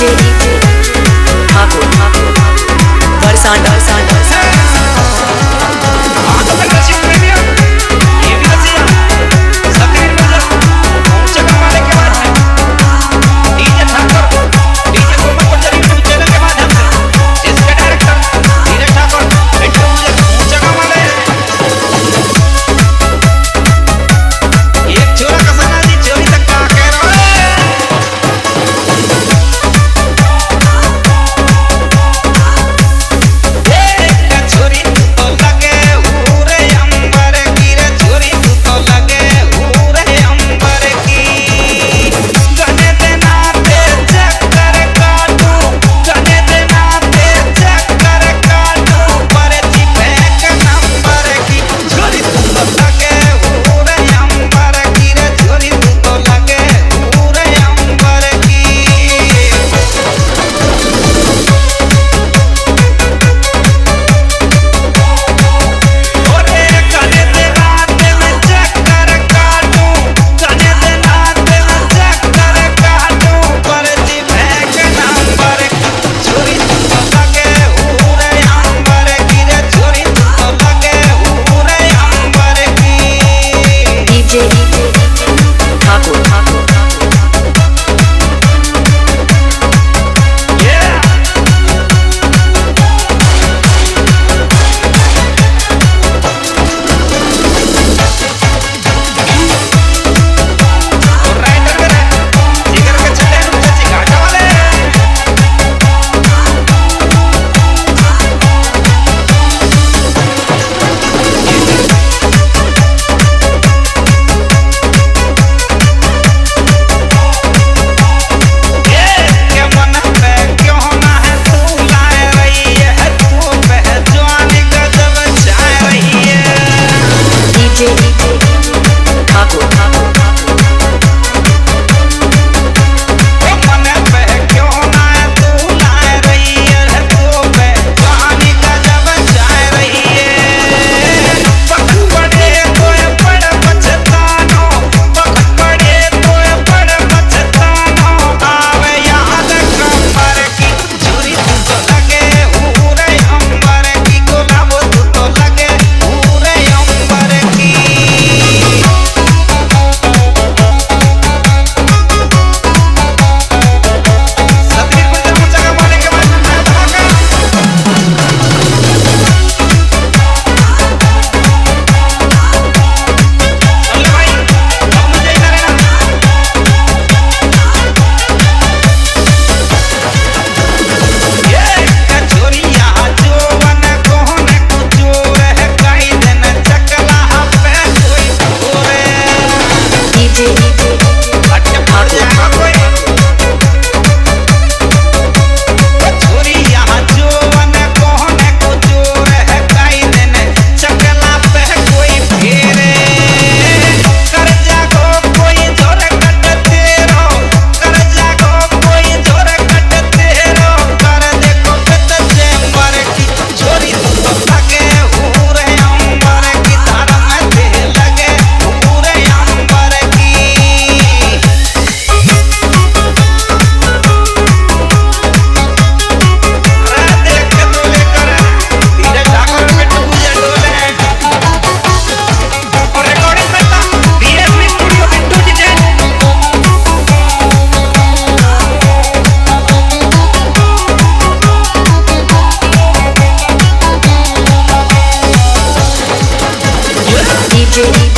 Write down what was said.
DJ Thakur Barsana you